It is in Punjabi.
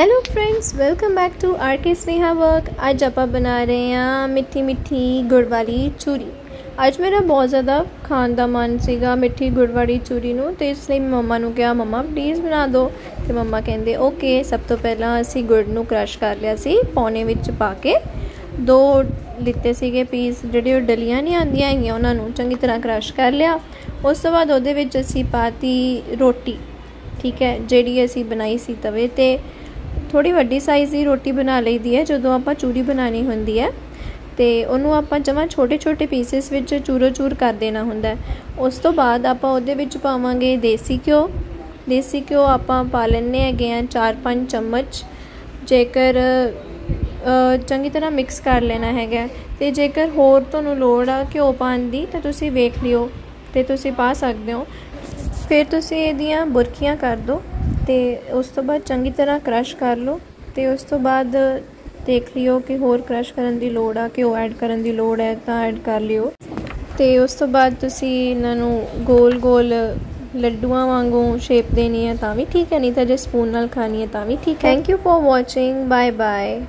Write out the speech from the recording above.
Hello friends welcome back to R K Sneha work ਅੱਜ ਆਪਾਂ ਬਣਾ ਰਹੇ ਹਾਂ ਮਿੱਠੀ ਮਿੱਠੀ ਗੁੜ ਵਾਲੀ ਚੂਰੀ ਅੱਜ ਮੇਰਾ ਬਹੁਤ ਜ਼ਿਆਦਾ ਖਾਣ ਦਾ ਮਨ ਸੀਗਾ ਮਿੱਠੀ ਗੁੜ ਵਾਲੀ ਚੂਰੀ ਨੂੰ ਤੇ ਇਸ ਲਈ ਮੰਮਾ ਨੂੰ ਕਿਹਾ ਮੰਮਾ ਪਲੀਜ਼ ਬਣਾ ਦਿਓ ਤੇ ਮੰਮਾ ਕਹਿੰਦੇ ਓਕੇ ਸਭ ਤੋਂ ਪਹਿਲਾਂ ਅਸੀਂ ਗੁੜ ਨੂੰ ਕ੍ਰਸ਼ ਕਰ ਲਿਆ ਸੀ ਪੌਣੇ ਵਿੱਚ ਪਾ ਕੇ ਦੋ ਲਿੱਤੇ ਸੀਗੇ ਪੀਸ ਜਿਹੜੇ ਉਹ ਡਲੀਆਂ ਨਹੀਂ ਆਉਂਦੀਆਂ ਹੈਗੀਆਂ ਉਹਨਾਂ ਨੂੰ ਚੰਗੀ ਤਰ੍ਹਾਂ ਕ੍ਰਸ਼ ਕਰ ਲਿਆ ਉਸ ਤੋਂ ਬਾਅਦ ਉਹਦੇ ਵਿੱਚ ਅਸੀਂ ਪਾਤੀ ਰੋਟੀ ਠੀਕ ਹੈ ਜਿਹੜੀ ਅਸੀਂ ਬਣਾਈ ਸੀ ਤਵੇ ਤੇ ਥੋੜੀ ਵੱਡੀ ਸਾਈਜ਼ ਦੀ ਰੋਟੀ ਬਣਾ ਲਈਦੀ ਹੈ, ਜਦੋਂ ਆਪਾਂ ਚੂਰੀ ਬਣਾਣੀ ਹੁੰਦੀ ਹੈ। ਤੇ ਉਹਨੂੰ ਆਪਾਂ ਜਮਾ ਛੋਟੇ ਛੋਟੇ ਪੀਸਸ ਵਿੱਚ ਚੂਰੋ ਚੂਰ ਕਰ ਦੇਣਾ ਹੁੰਦਾ ਉਸ ਤੋਂ ਬਾਅਦ ਆਪਾਂ ਉਹਦੇ ਵਿੱਚ ਪਾਵਾਂਗੇ ਦੇਸੀ ਘਿਓ। ਦੇਸੀ ਘਿਓ ਆਪਾਂ ਪਾ ਲੈਣੇ ਹੈਗੇ ਆ 4-5 ਚਮਚ। ਜੇਕਰ ਚੰਗੀ ਤਰ੍ਹਾਂ ਮਿਕਸ ਕਰ ਲੈਣਾ ਹੈਗਾ। ਤੇ ਜੇਕਰ ਹੋਰ ਤੁਹਾਨੂੰ ਲੋੜ ਆ ਘਿਓ ਪਾਣ ਦੀ, ਤਾਂ ਤੁਸੀਂ ਵੇਖ ਲਿਓ ਤੇ ਤੁਸੀਂ ਪਾ ਸਕਦੇ ਹੋ। ਫਿਰ ਤੁਸੀਂ ਇਹਦੀਆਂ ਬੁਰਕੀਆਂ ਕਰ ਦਿਓ। ਤੇ ਉਸ ਤੋਂ ਬਾਅਦ ਚੰਗੀ ਤਰ੍ਹਾਂ ਕ੍ਰਸ਼ ਕਰ ਲਓ ਤੇ ਉਸ ਤੋਂ ਬਾਅਦ ਦੇਖ ਲਿਓ ਕਿ ਹੋਰ ਕ੍ਰਸ਼ ਕਰਨ ਦੀ ਲੋੜ ਆ ਕਿ ਉਹ ਐਡ ਕਰਨ ਦੀ ਲੋੜ ਹੈ ਤਾਂ ਐਡ ਕਰ ਲਿਓ। ਤੇ ਉਸ ਤੋਂ ਬਾਅਦ ਤੁਸੀਂ ਇਹਨਾਂ ਨੂੰ ਗੋਲ ਗੋਲ ਲੱਡੂਆਂ ਵਾਂਗੂ ਸ਼ੇਪ ਦੇਣੀ ਹੈ ਤਾਂ ਵੀ ਠੀਕ ਹੈ, ਨਹੀਂ ਤਾਂ ਜੇ ਸਪੂਨ ਨਾਲ ਖਾਣੀ ਹੈ ਤਾਂ ਵੀ ਠੀਕ ਹੈ। Thank you for watching bye bye